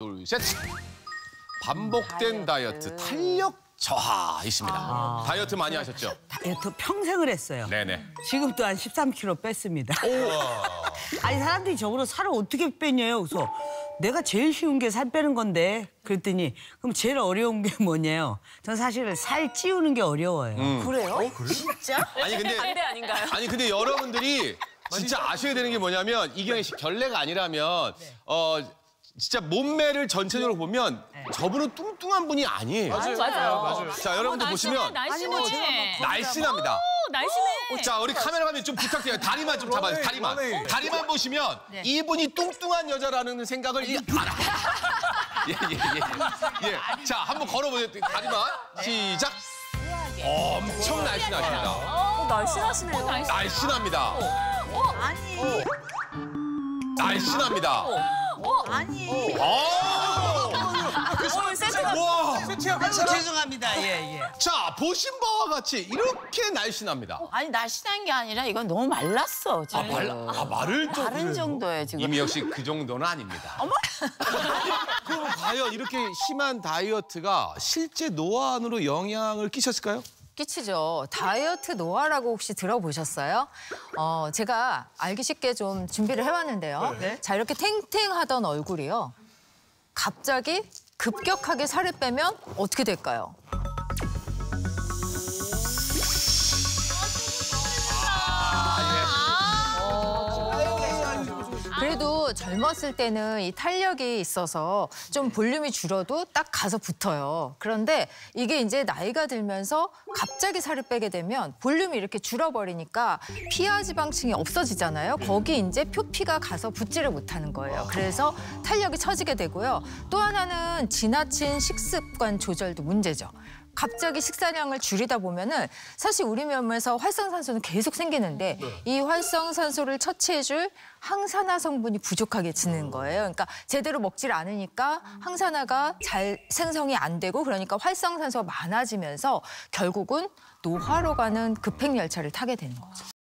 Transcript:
둘, 셋. 반복된 다이어트, 탄력 저하 있습니다. 다이어트 많이 하셨죠? 다이어트 평생을 했어요. 네네. 지금도 한 13kg 뺐습니다. 아니 사람들이 저보고 살을 어떻게 뺐냐요? 그래서 내가 제일 쉬운 게 살 빼는 건데 그랬더니 그럼 제일 어려운 게 뭐냐요? 전 사실 살 찌우는 게 어려워요. 그래요? 진짜? 아니 근데 반대 아닌가요? 아니 근데 여러분들이 진짜 아셔야 되는 게 뭐냐면 이경희 씨 결례가 아니라면 어 진짜 몸매를 전체적으로 보면 저분은 뚱뚱한 분이 아니에요. 맞아요. 자 여러분들 보시면 날씬해. 날씬합니다. 날씬해. 자 우리 카메라맨 좀 부탁드려요. 다리만 좀 잡아요. 다리만. 다리만 보시면 이분이 뚱뚱한 여자라는 생각을 이- 알아. 예예예 예, 예. 자 한번 걸어보세요. 다리만 시작. 엄청 날씬하십니다. 어, 날씬하시네요. 날씬합니다. 아니, 날씬합니다. 아니. 어! 어, 세트가 와! 아유, 죄송합니다. 예, 예. 자 보신 바와 같이 이렇게 날씬합니다. 아니, 날씬한 게 아니라 이건 너무 말랐어, 아, 지금. 말, 아 말을 좀 다른 정도예요, 지금. 이미혁 씨그 정도는 아닙니다. 어머? 그럼 과연 이렇게 심한 다이어트가 실제 노안으로 영향을 끼쳤을까요? 끼치죠. 다이어트 노화라고 혹시 들어보셨어요? 어, 제가 알기 쉽게 좀 준비를 해왔는데요. 자, 이렇게 탱탱하던 얼굴이요. 갑자기 급격하게 살을 빼면 어떻게 될까요? 젊었을 때는 이 탄력이 있어서 좀 볼륨이 줄어도 딱 가서 붙어요. 그런데 이게 이제 나이가 들면서 갑자기 살을 빼게 되면 볼륨이 이렇게 줄어버리니까 피하 지방층이 없어지잖아요. 거기 이제 표피가 가서 붙지를 못하는 거예요. 그래서 탄력이 처지게 되고요. 또 하나는 지나친 식습관 조절도 문제죠. 갑자기 식사량을 줄이다 보면은 사실 우리 몸에서 활성산소는 계속 생기는데 이 활성산소를 처치해줄 항산화 성분이 부족하게 지는 거예요. 그러니까 제대로 먹질 않으니까 항산화가 잘 생성이 안 되고 그러니까 활성산소가 많아지면서 결국은 노화로 가는 급행 열차를 타게 되는 거죠.